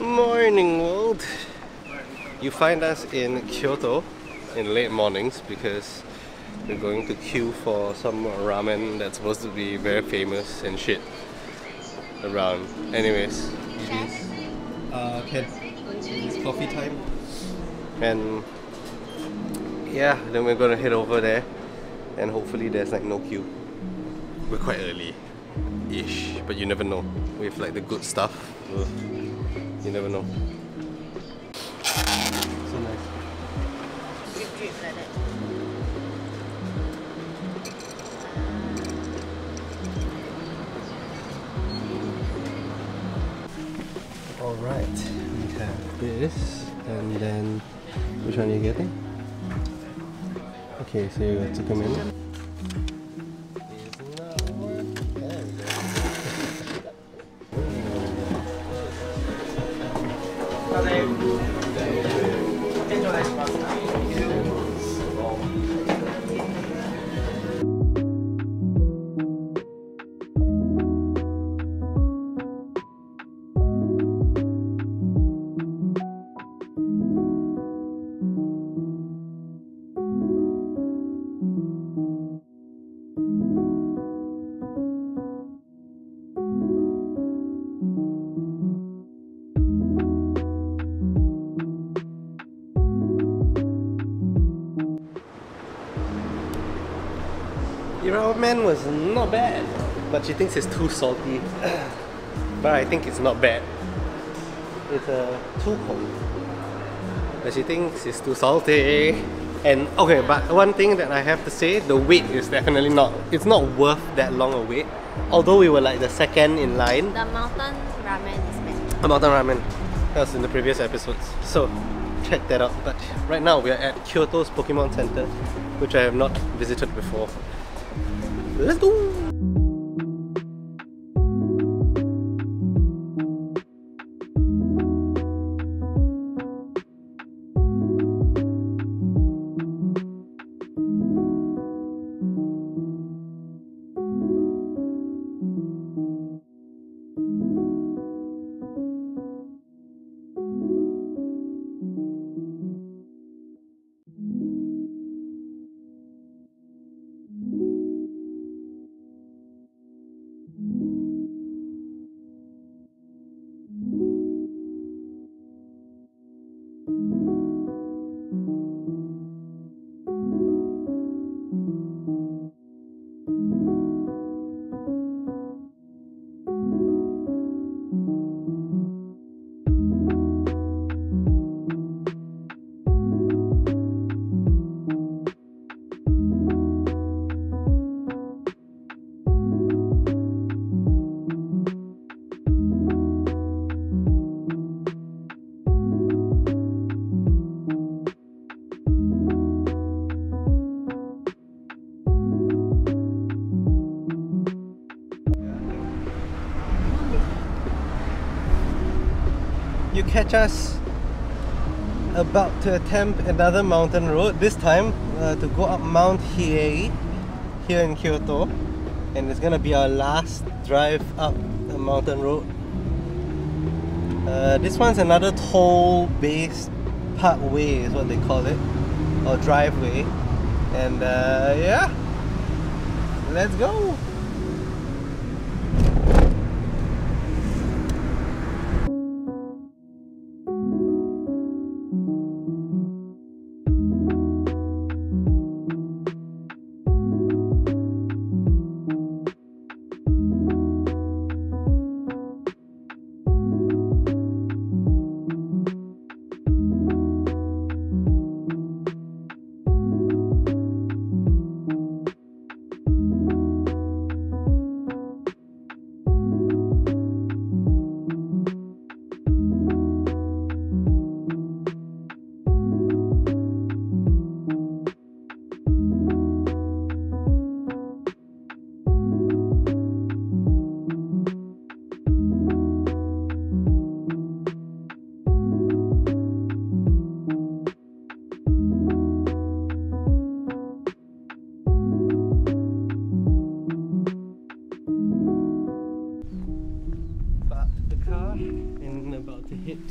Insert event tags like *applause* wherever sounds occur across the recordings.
Morning world! You find us in Kyoto in late mornings because we're going to queue for some ramen that's supposed to be very famous and shit around. Anyways, uh, Ken. It's coffee time. And yeah, then we're gonna head over there and hopefully there's like no queue. We're quite early ish, but you never know. With like the good stuff, ugh, you never know. So nice. Alright, we have this, and then which one are you getting? Okay, so you got Vai, vai. Your old man was not bad, but she thinks it's too salty. *clears throat* but I think it's not bad. It's uh, too cold. But she thinks it's too salty. And okay, but one thing that I have to say, the wait is definitely not. It's not worth that long a wait. Although we were like the second in line. The mountain ramen is better. A mountain ramen. That was in the previous episodes. So check that out. But right now we are at Kyoto's Pokemon Center, which I have not visited before. Let's go! Catch us about to attempt another mountain road. This time uh, to go up Mount Hiei here in Kyoto. And it's gonna be our last drive up the mountain road. Uh, this one's another toll based parkway is what they call it. Or driveway. And uh, yeah. Let's go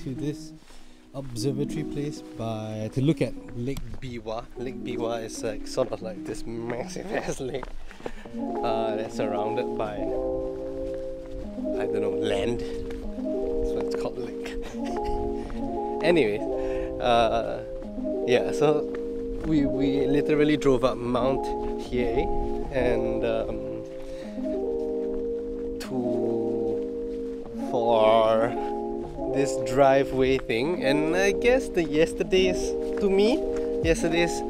to this observatory place by to look at Lake Biwa. Lake Biwa is like sort of like this massive *laughs* ass lake uh, that's surrounded by I don't know land. That's what it's called lake. *laughs* anyway, uh, yeah. So we we literally drove up Mount Hiei and. Um, to for this driveway thing and I guess the yesterday's to me yesterday's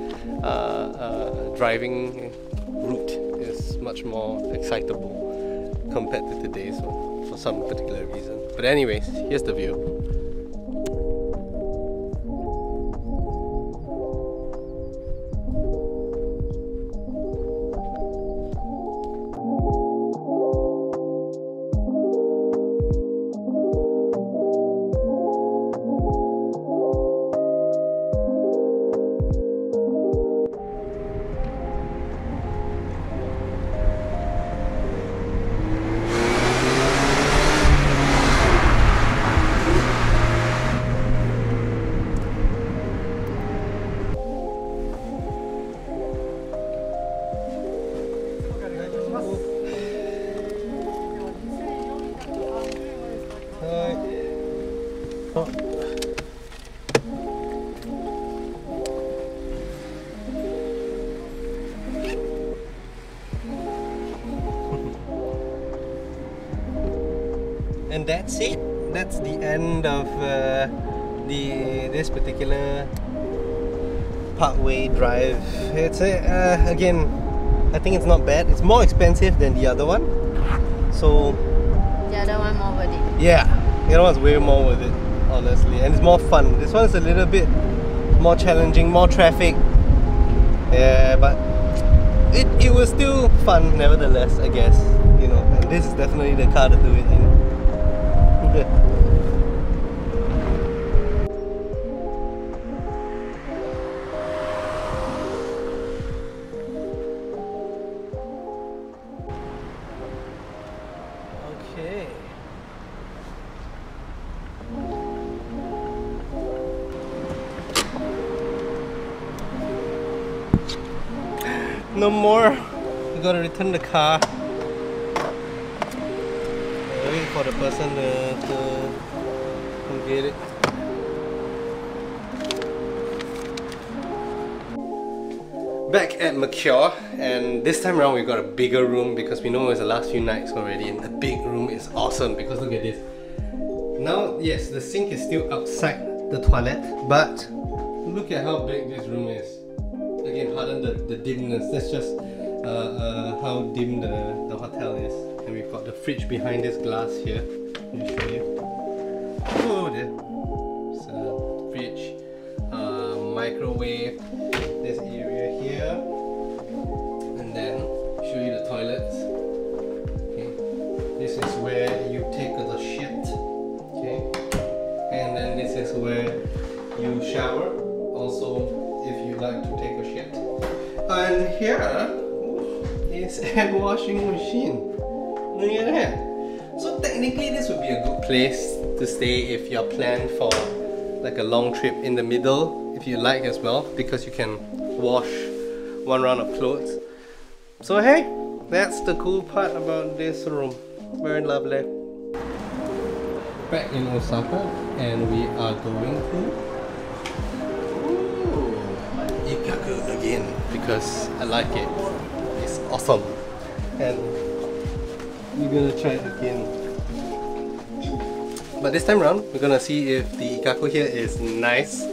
uh, uh, driving route is much more excitable compared to today's one for some particular reason. But anyways here's the view *laughs* and that's it. That's the end of uh, the this particular parkway drive. It's a, uh, again i think it's not bad. It's more expensive than the other one. So The other one more worth it. yeah the other one's way more worth it honestly. And it's more fun. This one's a little bit more challenging more traffic. Yeah but it, it was still fun nevertheless i guess you know. And this is definitely the car to do it in no more. We gotta return the car. Wait for the person to, to get it. Back at Mercure and this time around we got a bigger room because we know it's the last few nights already and the big room is awesome because look at this. Now yes the sink is still outside the toilet but look at how big this room is again pardon the, the dimness. That's just uh, uh, how dim the, the hotel is. And we've got the fridge behind this glass here. Let me show you. Oh there. It's a fridge. Uh, microwave shit and here is *laughs* a washing machine. Look at that. So technically this would be a good place to stay if you're planned for like a long trip in the middle if you like as well because you can wash one round of clothes. So hey that's the cool part about this room. Very lovely back in Osaka and we are going to because I like it. It's awesome. And we're gonna try it again. But this time around, we're gonna see if the Ikkaku here is nice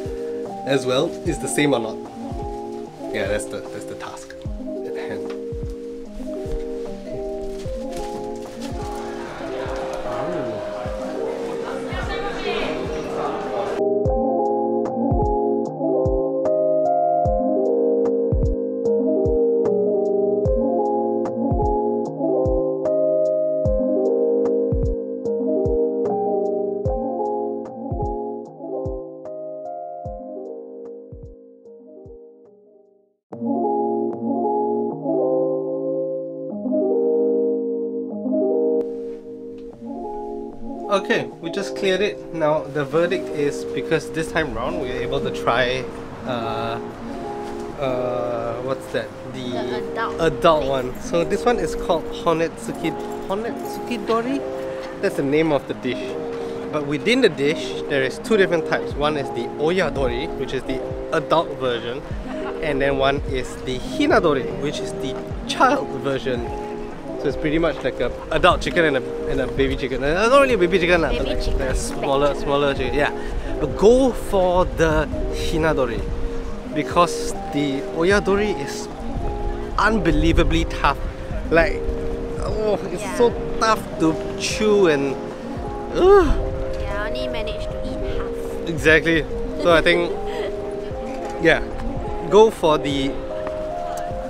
as well, is the same or not. Yeah, that's the that's the just cleared it. Now the verdict is because this time round we were able to try uh uh what's that? The, The adult adult one. So this one is called Honetsuki Honetsuki Dori. That's the name of the dish. But within the dish there is two different types. One is the Oyadori, which is the adult version, and then one is the Hinadori, which is the child version. So it's pretty much like a adult chicken and a, and a baby chicken. Uh, not really a baby chicken, Baby like, chicken. like smaller, smaller chicken. Yeah, but go for the hinadori because the oyadori is unbelievably tough. Like, oh, it's Yeah. so tough to chew and. Ugh. Yeah, I only managed to eat half. Exactly. So I think, *laughs* yeah, go for the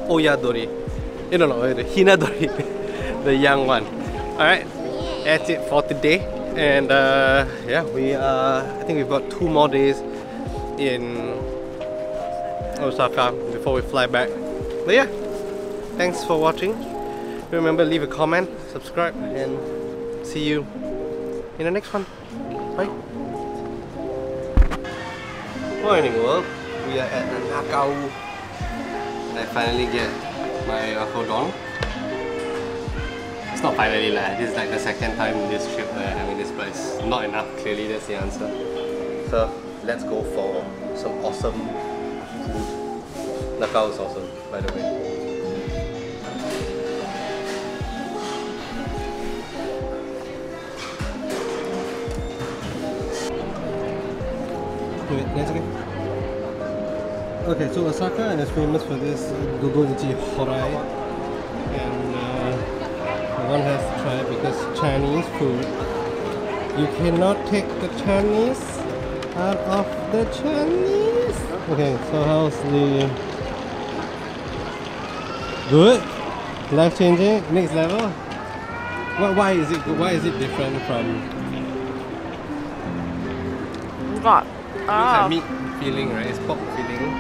oyadori. Eh, no, no, the hinadori, *laughs* the young one. All right, that's it for today. And uh, yeah, we uh, I think we've got two more days in Osaka before we fly back. But yeah, thanks for watching. Remember, leave a comment, subscribe, and see you in the next one. Bye. Morning world. We are at Nakau. And I finally get my uh, hodon. It's not finally lah. This is like the second time in this trip we're having this, but it's not enough. Clearly, that's the answer. So let's go for some awesome food. Nakau is awesome, by the way. Wait, that's okay. Okay, so Osaka is famous for this Gogo Ichi Horai, and uh, one has to try because Chinese food. You cannot take the Chinese out of the Chinese. Okay, so how's the good? Life changing, next level. Why, why is it? Why is it different from? Got It's oh, like meat filling, right? It's pork filling.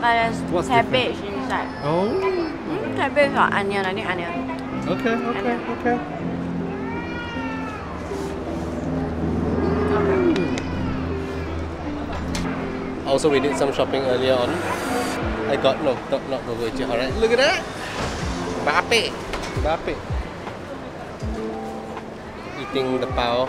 but there's What's cabbage inside. Oh. Mm, cabbage or onion, I think onion. Okay, okay, okay. Also, we did some shopping earlier on. I got no, not not Gogoichi. Alright, look at that. Bape, bape. Eating the pao.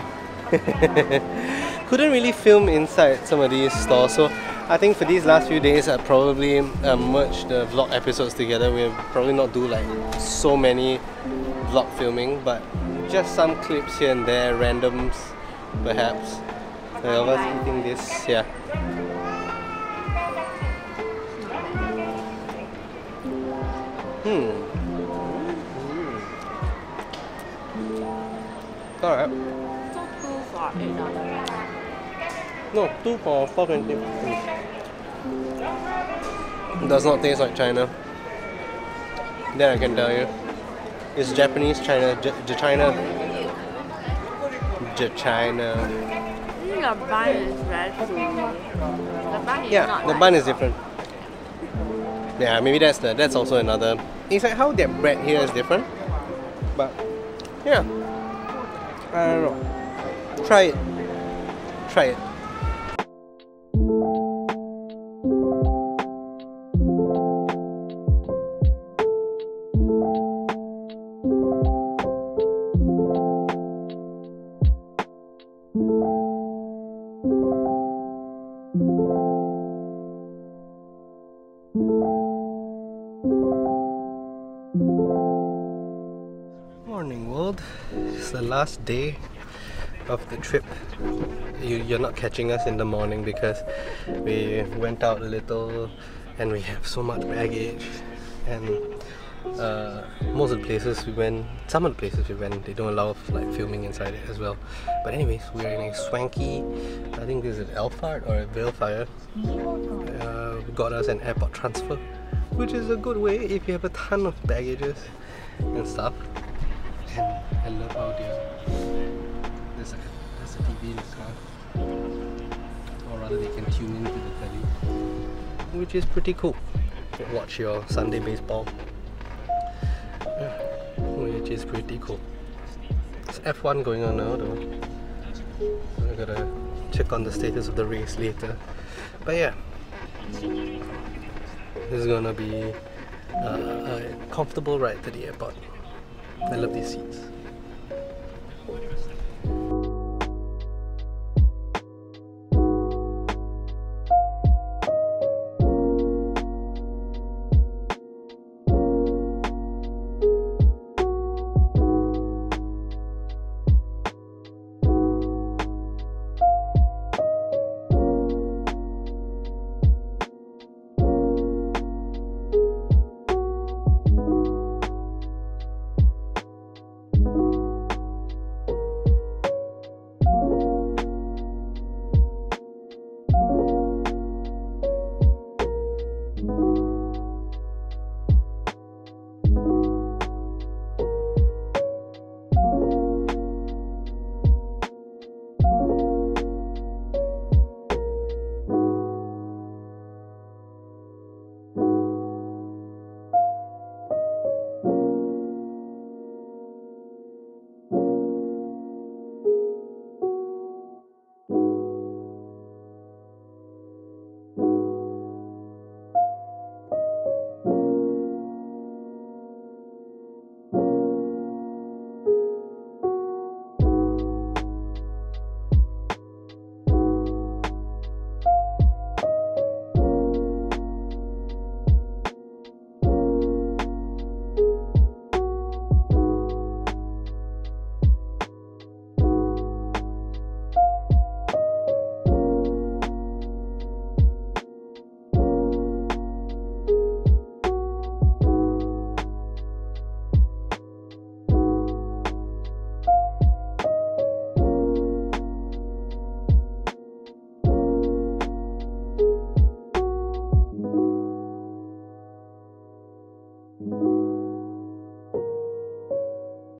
*laughs* Couldn't really film inside some of these stores, so I think for these last few days, I probably uh, merge the vlog episodes together. We'll probably not do like so many vlog filming, but just some clips here and there, randoms perhaps. Uh, of us eating this, yeah. Hmm. Alright. So two for eight dollars. No, two for four twenty. Does not taste like China. Then I can tell you, it's Japanese China, J- J- China, J- China. The bun is very. The bun is Yeah, the bun is different. Yeah, maybe that's the that's also another. It's like how their bread here is different, but yeah, I don't know. Try it. Try it. Last day of the trip. You, you're not catching us in the morning because we went out a little and we have so much baggage and uh, most of the places we went, some of the places we went, they don't allow like filming inside it as well. But anyways, we're in a swanky, I think this is an Alphard or a Vellfire. Uh, got us an airport transfer, which is a good way if you have a ton of baggages and stuff. Love how they there's a there's a TV in the car, or rather they can tune into the telly, which is pretty cool. Watch your Sunday baseball, which is pretty cool. It's F1 going on now though. I gotta check on the status of the race later. But yeah, this is gonna be uh, a comfortable ride to the airport. i love these seats